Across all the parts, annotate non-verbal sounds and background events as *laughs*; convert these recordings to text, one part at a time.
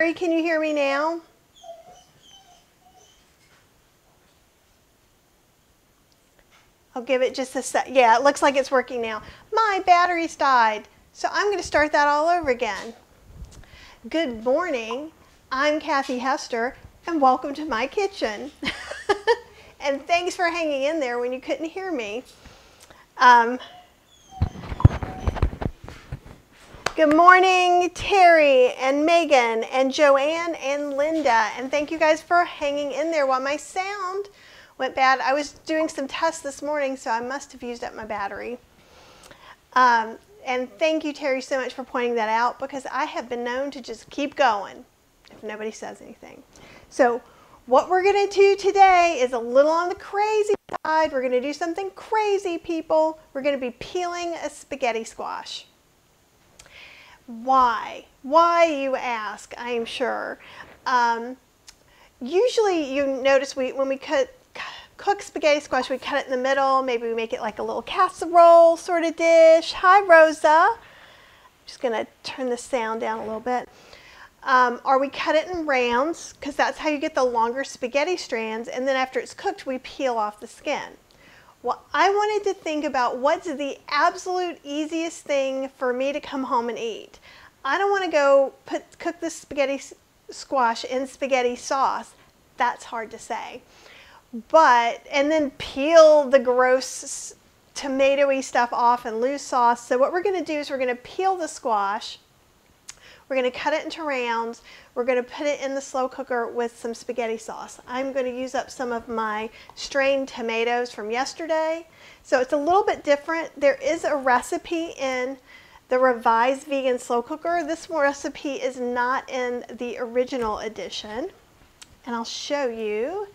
Terry, can you hear me now? I'll give it just a sec. Yeah, it looks like it's working now. My battery's died, so I'm going to start that all over again. Good morning. I'm Kathy Hester, and welcome to my kitchen. *laughs* and thanks for hanging in there when you couldn't hear me. Um, good morning, Terry and Megan and Joanne and Linda. And thank you guys for hanging in there while my sound went bad. I was doing some tests this morning, so I must have used up my battery. Um, and thank you, Terry, so much for pointing that out because I have been known to just keep going if nobody says anything. So what we're going to do today is a little on the crazy side. We're going to do something crazy, people. We're going to be peeling a spaghetti squash. Why? Why, you ask, I am sure. Um, usually you notice we when we cut cook spaghetti squash, we cut it in the middle. Maybe we make it like a little casserole sort of dish. Hi, Rosa. I'm just going to turn the sound down a little bit. Um, or we cut it in rounds because that's how you get the longer spaghetti strands. And then after it's cooked, we peel off the skin. Well, I wanted to think about what's the absolute easiest thing for me to come home and eat. I don't want to go put cook the spaghetti squash in spaghetti sauce. That's hard to say. But, and then peel the gross tomatoey stuff off and lose sauce. So what we're going to do is we're going to peel the squash. We're going to cut it into rounds. We're going to put it in the slow cooker with some spaghetti sauce. I'm going to use up some of my strained tomatoes from yesterday. So it's a little bit different. There is a recipe in the revised vegan slow cooker. This recipe is not in the original edition. And I'll show you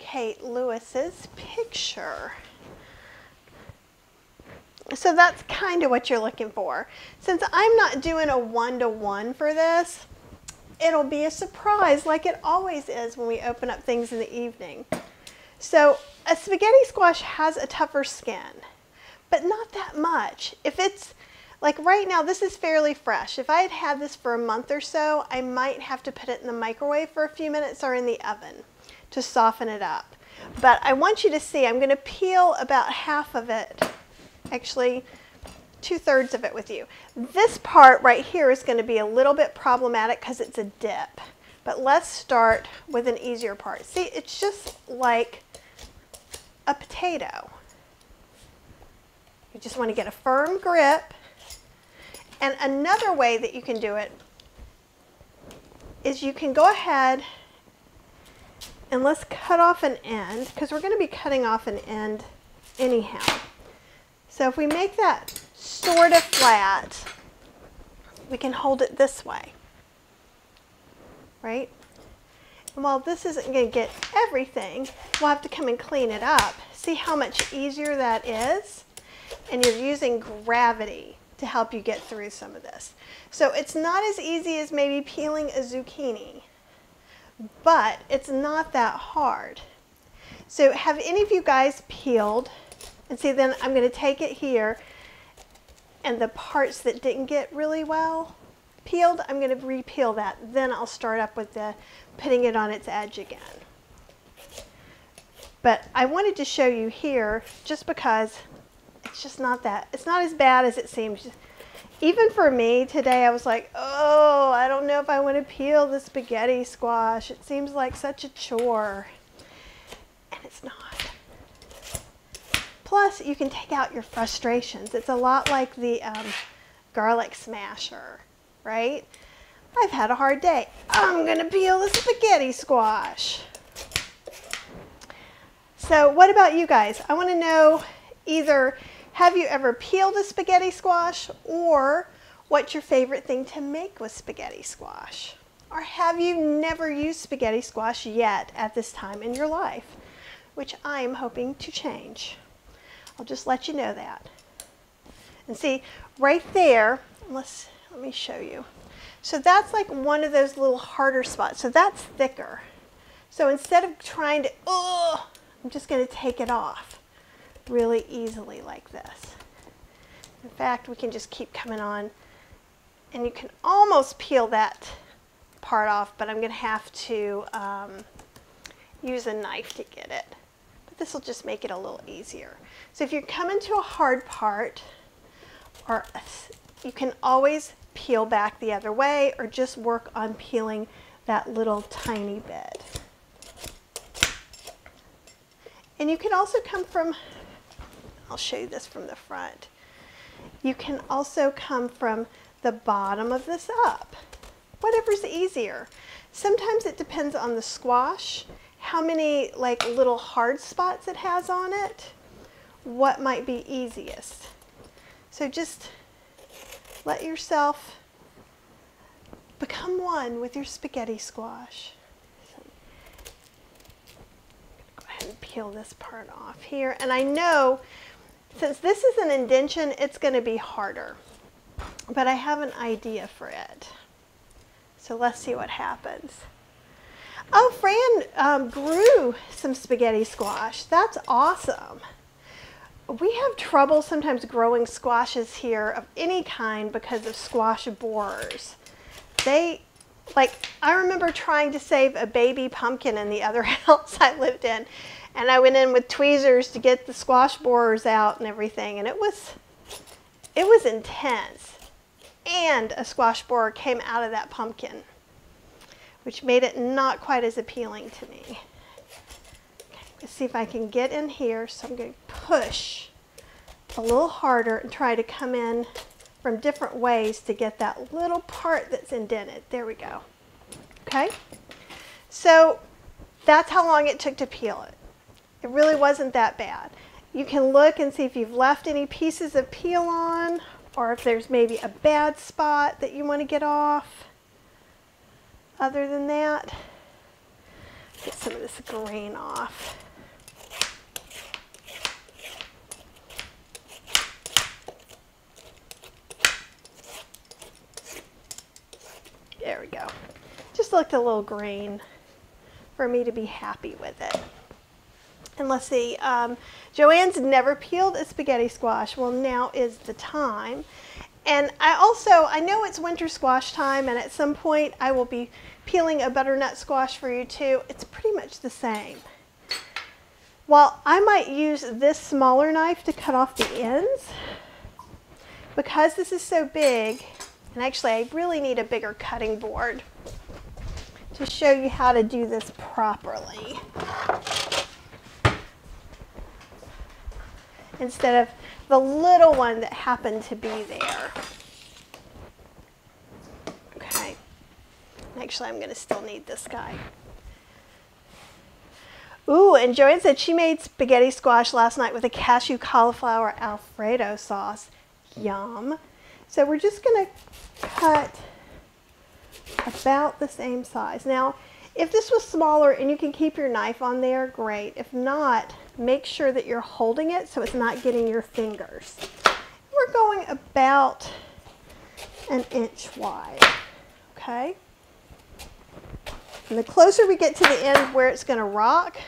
Kate Lewis's picture. So that's kind of what you're looking for. Since I'm not doing a one-to-one -one for this, it'll be a surprise like it always is when we open up things in the evening. So a spaghetti squash has a tougher skin, but not that much. If it's like right now, this is fairly fresh. If I had had this for a month or so, I might have to put it in the microwave for a few minutes or in the oven to soften it up. But I want you to see, I'm going to peel about half of it, actually two thirds of it with you. This part right here is going to be a little bit problematic because it's a dip. But let's start with an easier part. See, it's just like a potato. You just want to get a firm grip. And another way that you can do it is you can go ahead and let's cut off an end because we're going to be cutting off an end anyhow. So if we make that sort of flat, we can hold it this way, right? And while this isn't going to get everything, we'll have to come and clean it up. See how much easier that is? And you're using gravity to help you get through some of this. So it's not as easy as maybe peeling a zucchini but it's not that hard. So have any of you guys peeled? And see, then I'm going to take it here and the parts that didn't get really well peeled, I'm going to repeel that. Then I'll start up with the putting it on its edge again. But I wanted to show you here just because it's just not that, it's not as bad as it seems even for me today, I was like, oh, I don't know if I want to peel the spaghetti squash. It seems like such a chore. And it's not. Plus, you can take out your frustrations. It's a lot like the um, garlic smasher, right? I've had a hard day. I'm going to peel the spaghetti squash. So what about you guys? I want to know either have you ever peeled a spaghetti squash or what's your favorite thing to make with spaghetti squash? Or have you never used spaghetti squash yet at this time in your life, which I'm hoping to change. I'll just let you know that. And see, right there, let's, let me show you. So that's like one of those little harder spots. So that's thicker. So instead of trying to, oh, I'm just going to take it off really easily like this. In fact, we can just keep coming on and you can almost peel that part off, but I'm going to have to um, use a knife to get it. This will just make it a little easier. So if you come into a hard part, or you can always peel back the other way or just work on peeling that little tiny bit. And you can also come from, I'll show you this from the front. You can also come from the bottom of this up, whatever's easier. Sometimes it depends on the squash, how many like little hard spots it has on it, what might be easiest. So just let yourself become one with your spaghetti squash. Go ahead and peel this part off here. And I know since this is an indention, it's going to be harder. But I have an idea for it. So let's see what happens. Oh, Fran um, grew some spaghetti squash. That's awesome we have trouble sometimes growing squashes here of any kind because of squash borers. They, like, I remember trying to save a baby pumpkin in the other *laughs* house I lived in, and I went in with tweezers to get the squash borers out and everything, and it was, it was intense. And a squash borer came out of that pumpkin, which made it not quite as appealing to me. Let's see if I can get in here. So I'm going to push a little harder and try to come in from different ways to get that little part that's indented. There we go. Okay? So that's how long it took to peel it. It really wasn't that bad. You can look and see if you've left any pieces of peel on or if there's maybe a bad spot that you want to get off. Other than that, get some of this grain off. There we go. Just looked a little grain for me to be happy with it. And let's see, um, Joanne's never peeled a spaghetti squash. Well, now is the time. And I also, I know it's winter squash time and at some point I will be peeling a butternut squash for you too. It's pretty much the same. While I might use this smaller knife to cut off the ends, because this is so big, and actually, I really need a bigger cutting board to show you how to do this properly. Instead of the little one that happened to be there. Okay. Actually, I'm going to still need this guy. Ooh, and Joanne said she made spaghetti squash last night with a cashew cauliflower Alfredo sauce. Yum. So we're just going to cut about the same size. Now, if this was smaller and you can keep your knife on there, great. If not, make sure that you're holding it so it's not getting your fingers. We're going about an inch wide, okay? And the closer we get to the end where it's going to rock,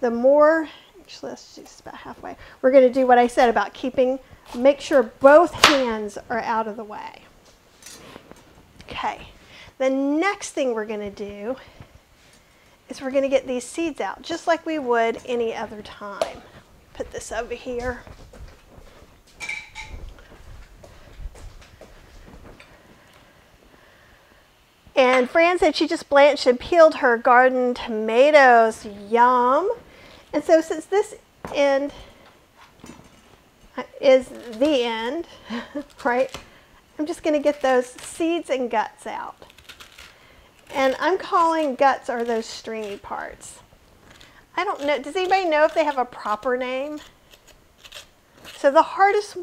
the more, actually let's just about halfway, we're going to do what I said about keeping Make sure both hands are out of the way. Okay, the next thing we're going to do is we're going to get these seeds out just like we would any other time. Put this over here. And Fran said she just blanched and peeled her garden tomatoes. Yum. And so since this end uh, is the end, *laughs* right? I'm just going to get those seeds and guts out. And I'm calling guts are those stringy parts. I don't know, does anybody know if they have a proper name? So the hardest,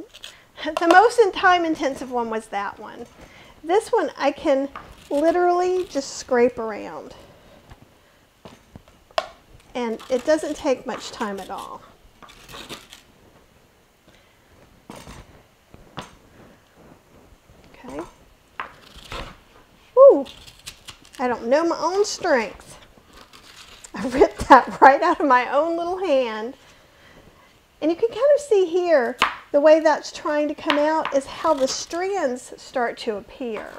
the most time intensive one was that one. This one I can literally just scrape around. And it doesn't take much time at all. Okay. I don't know my own strength. I ripped that *laughs* right out of my own little hand. And you can kind of see here, the way that's trying to come out is how the strands start to appear.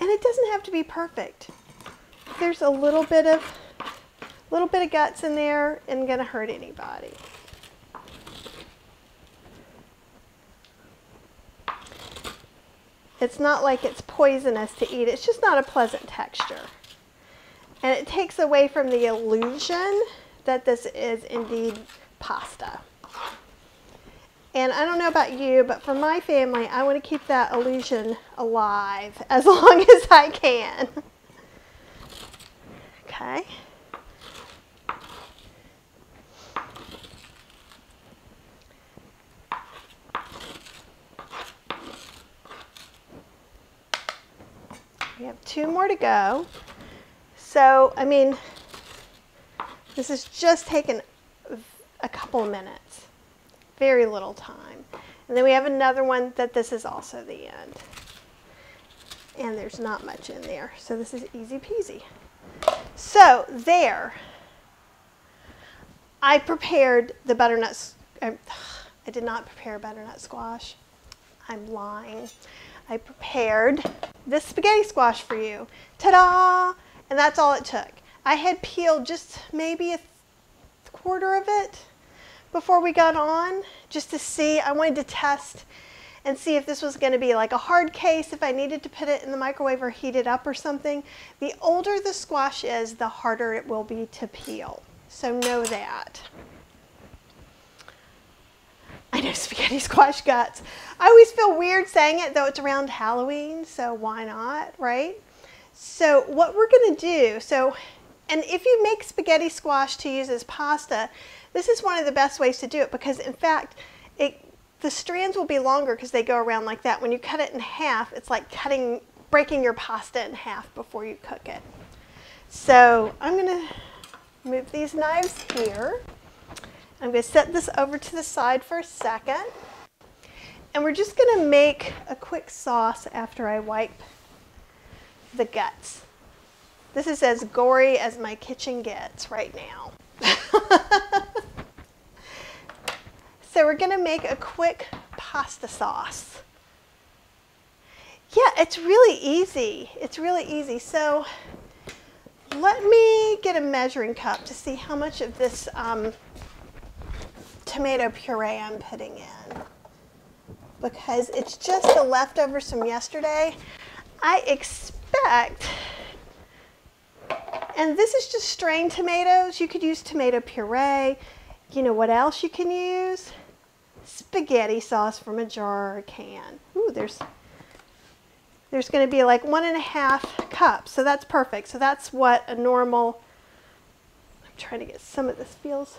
And it doesn't have to be perfect. There's a little bit of little bit of guts in there and gonna hurt anybody. It's not like it's poisonous to eat. It's just not a pleasant texture. And it takes away from the illusion that this is indeed pasta. And I don't know about you, but for my family, I want to keep that illusion alive *laughs* as long as I can. *laughs* Okay. We have two more to go. So, I mean, this has just taken a couple of minutes, very little time. And then we have another one that this is also the end. And there's not much in there, so this is easy peasy. So there, I prepared the butternut, er, I, *sighs* I did not prepare butternut squash. I'm lying. I prepared this spaghetti squash for you. Ta-da! And that's all it took. I had peeled just maybe a quarter of it before we got on just to see. I wanted to test and see if this was going to be like a hard case, if I needed to put it in the microwave or heat it up or something. The older the squash is, the harder it will be to peel. So know that. I know spaghetti *laughs* squash guts. I always feel weird saying it, though it's around Halloween, so why not, right? So what we're to do, so, and if you make spaghetti squash to use as pasta, this is one of the best ways to do it because in fact, it, the strands will be longer because they go around like that. When you cut it in half, it's like cutting, breaking your pasta in half before you cook it. So I'm to move these knives here. I'm going to set this over to the side for a second. And we're just going to make a quick sauce after I wipe the guts. This is as gory as my kitchen gets right now. *laughs* so we're going to make a quick pasta sauce. Yeah, it's really easy. It's really easy. So let me get a measuring cup to see how much of this um, tomato puree I'm putting in because it's just the leftovers from yesterday. I expect, and this is just strained tomatoes. You could use tomato puree. You know what else you can use? Spaghetti sauce from a jar or a can. Ooh, there's there's going to be like one and a half cups. So that's perfect. So that's what a normal, I'm trying to get some of this feels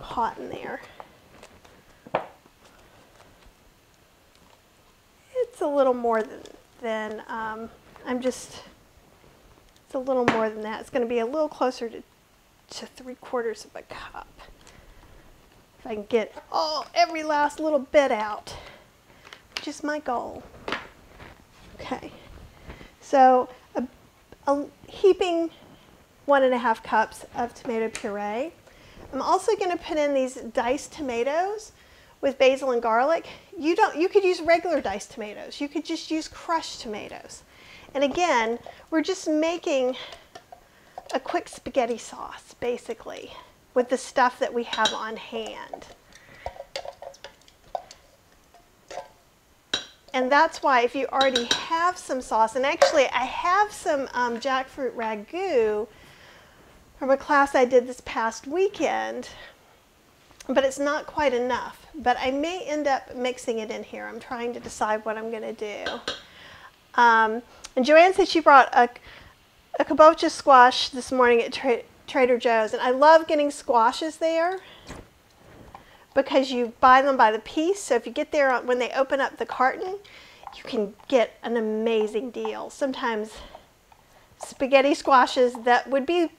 hot in there. It's a little more than, than um, I'm just, it's a little more than that. It's going to be a little closer to, to three quarters of a cup. If I can get all, every last little bit out, which is my goal. Okay, so a, a heaping one and a half cups of tomato puree. I'm also going to put in these diced tomatoes with basil and garlic. You don't you could use regular diced tomatoes. You could just use crushed tomatoes. And again, we're just making a quick spaghetti sauce basically with the stuff that we have on hand. And that's why if you already have some sauce, and actually I have some um, jackfruit ragu from a class I did this past weekend, but it's not quite enough. But I may end up mixing it in here. I'm trying to decide what I'm going to do. Um, and Joanne said she brought a, a kabocha squash this morning at Tra Trader Joe's. And I love getting squashes there because you buy them by the piece. So if you get there when they open up the carton, you can get an amazing deal. Sometimes spaghetti squashes that would be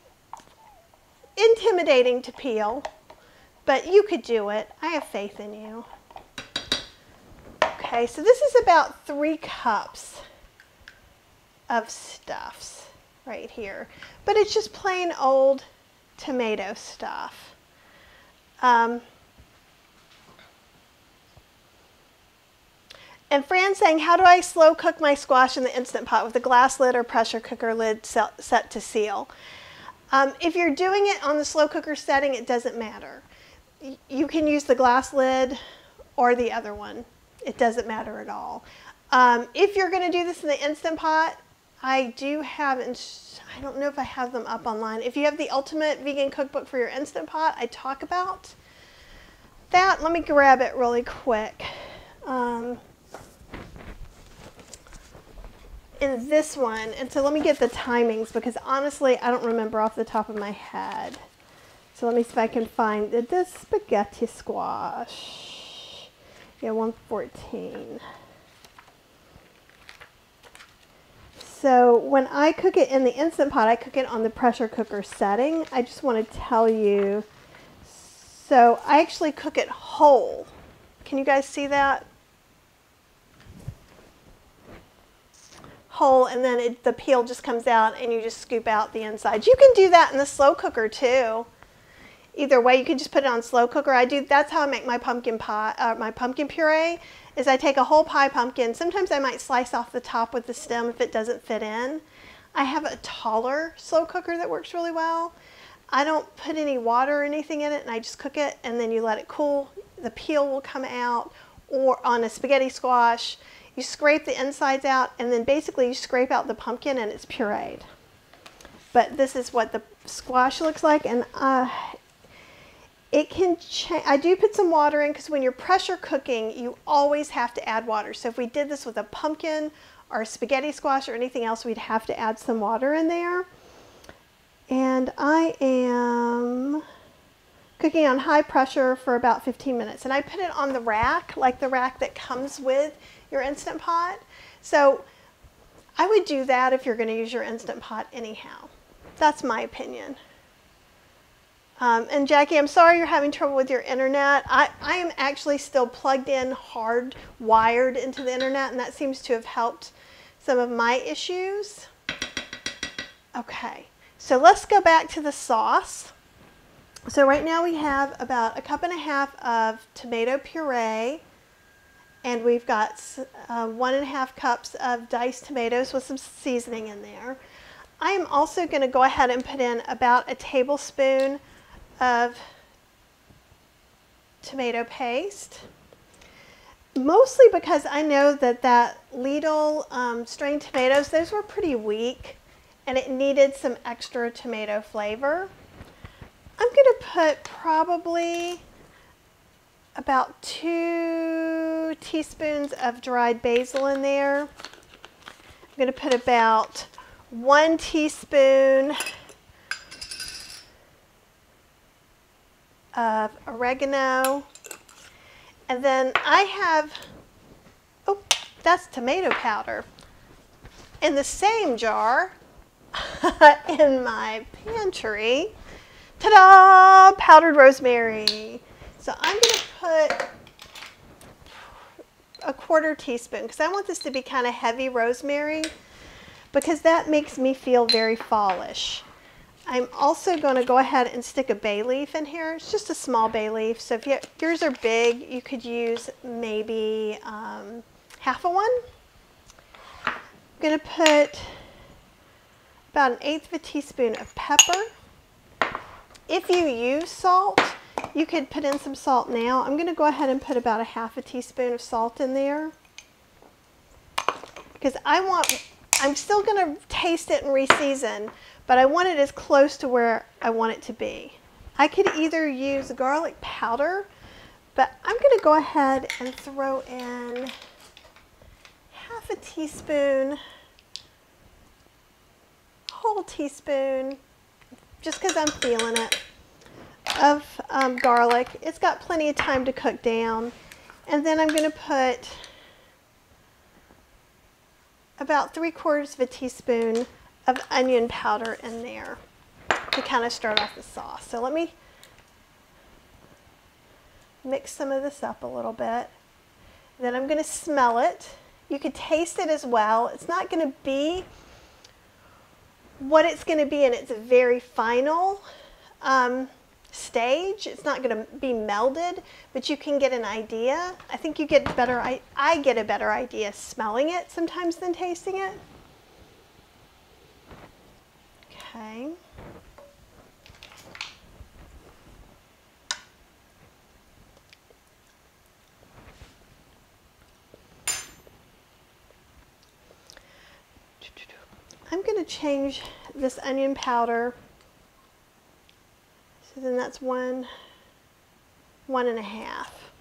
intimidating to peel, but you could do it. I have faith in you. Okay, so this is about three cups of stuffs right here, but it's just plain old tomato stuff. Um, And Fran's saying, how do I slow cook my squash in the Instant Pot with a glass lid or pressure cooker lid set to seal? Um, if you're doing it on the slow cooker setting, it doesn't matter. You can use the glass lid or the other one. It doesn't matter at all. Um, if you're going to do this in the Instant Pot, I do have, I don't know if I have them up online. If you have the Ultimate Vegan Cookbook for your Instant Pot, I talk about that. Let me grab it really quick. Um, in this one, and so let me get the timings because honestly, I don't remember off the top of my head. So let me see if I can find the spaghetti squash. Yeah, 114. So when I cook it in the Instant Pot, I cook it on the pressure cooker setting. I just want to tell you, so I actually cook it whole. Can you guys see that? Whole and then it, the peel just comes out and you just scoop out the inside. You can do that in the slow cooker too. Either way, you can just put it on slow cooker. I do, that's how I make my pumpkin pie, uh, my pumpkin puree, is I take a whole pie pumpkin. Sometimes I might slice off the top with the stem if it doesn't fit in. I have a taller slow cooker that works really well. I don't put any water or anything in it and I just cook it and then you let it cool. The peel will come out or on a spaghetti squash you scrape the insides out and then basically you scrape out the pumpkin and it's pureed. But this is what the squash looks like and uh, it can change. I do put some water in because when you're pressure cooking, you always have to add water. So if we did this with a pumpkin or spaghetti squash or anything else, we'd have to add some water in there. And I am cooking on high pressure for about 15 minutes. And I put it on the rack, like the rack that comes with your Instant Pot. So I would do that if you're going to use your Instant Pot anyhow. That's my opinion. Um, and Jackie, I'm sorry you're having trouble with your internet. I, I am actually still plugged in hard wired into the internet and that seems to have helped some of my issues. Okay, so let's go back to the sauce. So right now we have about a cup and a half of tomato puree and we've got uh, one and a half cups of diced tomatoes with some seasoning in there. I am also going to go ahead and put in about a tablespoon of tomato paste. Mostly because I know that that Lidl um, strained tomatoes, those were pretty weak and it needed some extra tomato flavor. I'm going to put probably about two teaspoons of dried basil in there. I'm going to put about one teaspoon of oregano. And then I have, oh, that's tomato powder. In the same jar *laughs* in my pantry, ta-da, powdered rosemary. So I'm going to put a quarter teaspoon because I want this to be kind of heavy rosemary because that makes me feel very fallish. I'm also going to go ahead and stick a bay leaf in here. It's just a small bay leaf. So if you, yours are big, you could use maybe um, half a one. I'm going to put about an eighth of a teaspoon of pepper. If you use salt, you could put in some salt now. I'm going to go ahead and put about a half a teaspoon of salt in there because I want, I'm still going to taste it and reseason, but I want it as close to where I want it to be. I could either use garlic powder, but I'm going to go ahead and throw in half a teaspoon, whole teaspoon, just because I'm feeling it of um, garlic. It's got plenty of time to cook down. And then I'm going to put about three quarters of a teaspoon of onion powder in there to kind of start off the sauce. So let me mix some of this up a little bit. Then I'm going to smell it. You could taste it as well. It's not going to be what it's going to be in its a very final um, stage. It's not going to be melded, but you can get an idea. I think you get better, I, I get a better idea smelling it sometimes than tasting it. Okay. I'm going to change this onion powder. So then that's one, one and a half.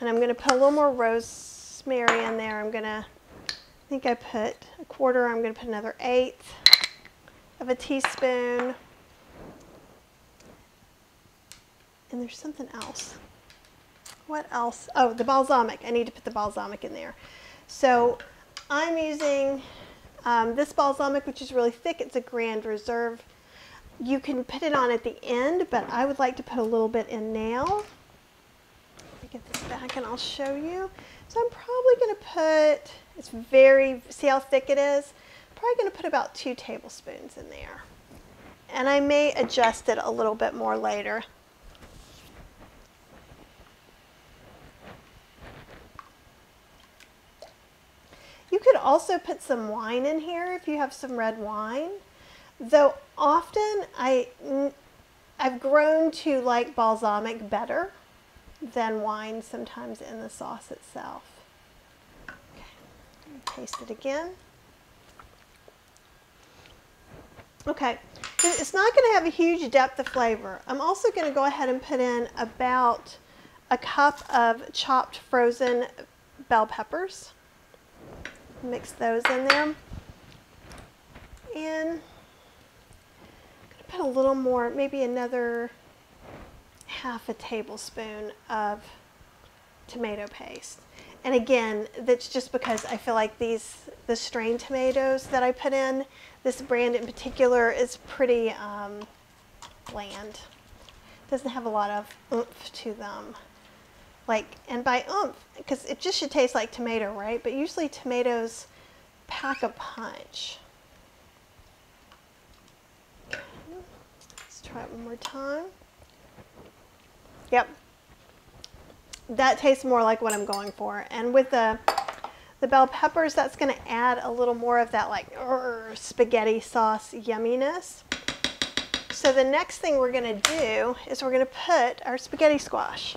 And I'm going to put a little more rosemary in there. I'm going to, I think I put a quarter. I'm going to put another eighth of a teaspoon. And there's something else. What else? Oh, the balsamic. I need to put the balsamic in there. So I'm using um, this balsamic, which is really thick, it's a Grand Reserve. You can put it on at the end, but I would like to put a little bit in now. Let me get this back and I'll show you. So I'm probably going to put, it's very, see how thick it is? Probably going to put about two tablespoons in there. And I may adjust it a little bit more later. You could also put some wine in here if you have some red wine. Though often I, I've grown to like balsamic better than wine sometimes in the sauce itself. Okay, taste it again. Okay, it's not going to have a huge depth of flavor. I'm also going to go ahead and put in about a cup of chopped frozen bell peppers mix those in there. And put a little more, maybe another half a tablespoon of tomato paste. And again, that's just because I feel like these, the strained tomatoes that I put in, this brand in particular is pretty um, bland. Doesn't have a lot of oomph to them like, and by oomph, because it just should taste like tomato, right? But usually tomatoes pack a punch. Let's try it one more time. Yep. That tastes more like what I'm going for. And with the, the bell peppers, that's going to add a little more of that like spaghetti sauce yumminess. So the next thing we're going to do is we're going to put our spaghetti squash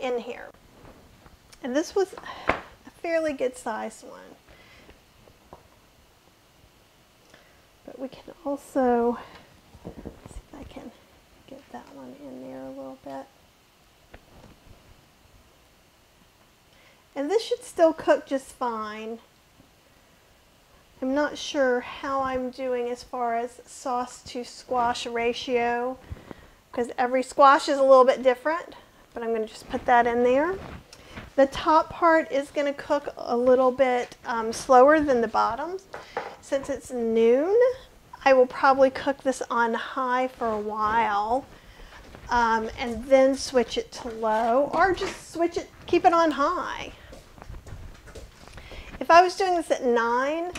in here. And this was a fairly good sized one. But we can also, see if I can get that one in there a little bit. And this should still cook just fine. I'm not sure how I'm doing as far as sauce to squash ratio because every squash is a little bit different but I'm going to just put that in there. The top part is going to cook a little bit um, slower than the bottoms. Since it's noon, I will probably cook this on high for a while um, and then switch it to low or just switch it, keep it on high. If I was doing this at 9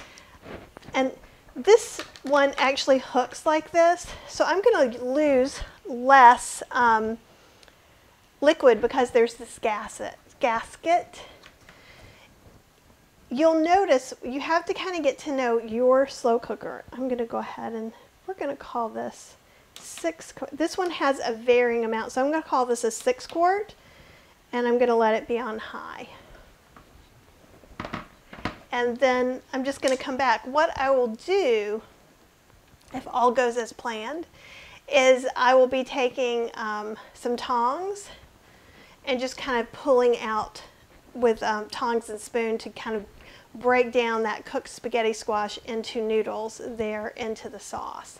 and this one actually hooks like this, so I'm going to lose less um, liquid because there's this gasket. gasket. You'll notice you have to kind of get to know your slow cooker. I'm going to go ahead and we're going to call this six. This one has a varying amount, so I'm going to call this a six quart and I'm going to let it be on high. And then I'm just going to come back. What I will do, if all goes as planned, is I will be taking um, some tongs and just kind of pulling out with um, tongs and spoon to kind of break down that cooked spaghetti squash into noodles there into the sauce.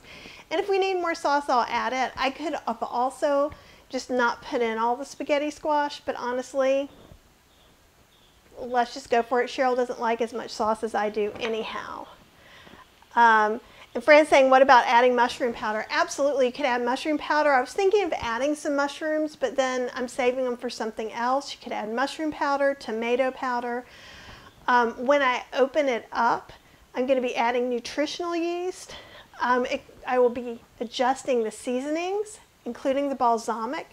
And if we need more sauce, I'll add it. I could have also just not put in all the spaghetti squash, but honestly, let's just go for it. Cheryl doesn't like as much sauce as I do anyhow. Um, and Fran's saying, what about adding mushroom powder? Absolutely, you could add mushroom powder. I was thinking of adding some mushrooms, but then I'm saving them for something else. You could add mushroom powder, tomato powder. Um, when I open it up, I'm going to be adding nutritional yeast. Um, it, I will be adjusting the seasonings including the balsamic.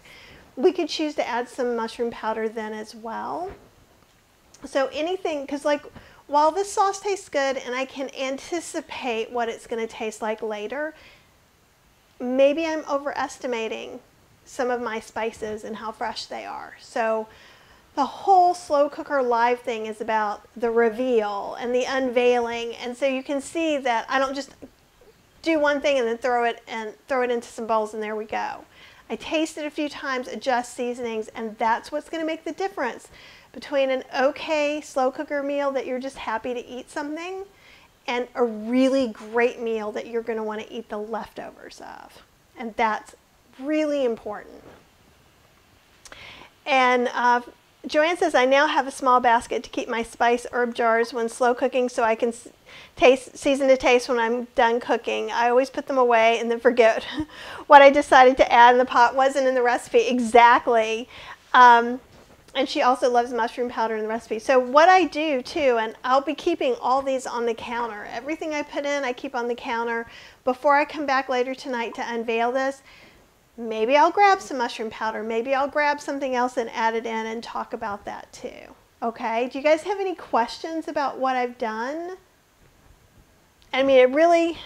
We could choose to add some mushroom powder then as well. So anything, because like while this sauce tastes good and I can anticipate what it's going to taste like later, maybe I'm overestimating some of my spices and how fresh they are. So the whole slow cooker live thing is about the reveal and the unveiling. And so you can see that I don't just do one thing and then throw it and throw it into some bowls and there we go. I taste it a few times, adjust seasonings, and that's what's going to make the difference between an okay slow cooker meal that you're just happy to eat something and a really great meal that you're going to want to eat the leftovers of. And that's really important. And uh, Joanne says, I now have a small basket to keep my spice herb jars when slow cooking so I can taste, season to taste when I'm done cooking. I always put them away and then forget *laughs* what I decided to add in the pot wasn't in the recipe. Exactly. Um, and she also loves mushroom powder in the recipe. So what I do too, and I'll be keeping all these on the counter. Everything I put in, I keep on the counter. Before I come back later tonight to unveil this, maybe I'll grab some mushroom powder. Maybe I'll grab something else and add it in and talk about that too. Okay, do you guys have any questions about what I've done? I mean, it really,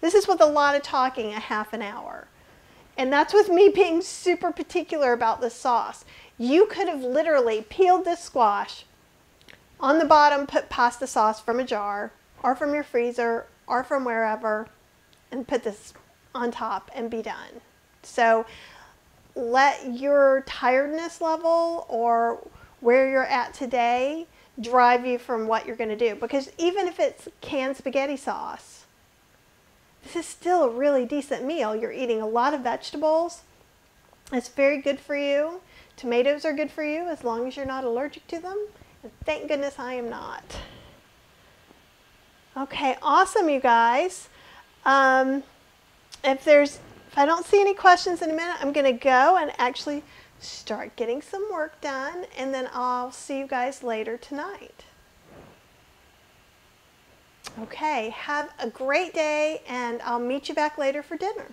this is with a lot of talking, a half an hour. And that's with me *laughs* being super particular about the sauce. You could have literally peeled this squash, on the bottom put pasta sauce from a jar or from your freezer or from wherever and put this on top and be done. So let your tiredness level or where you're at today drive you from what you're going to do. Because even if it's canned spaghetti sauce, this is still a really decent meal. You're eating a lot of vegetables. It's very good for you. Tomatoes are good for you as long as you're not allergic to them. And thank goodness I am not. Okay, awesome, you guys. Um, if there's if I don't see any questions in a minute, I'm going to go and actually start getting some work done, and then I'll see you guys later tonight. Okay, have a great day, and I'll meet you back later for dinner.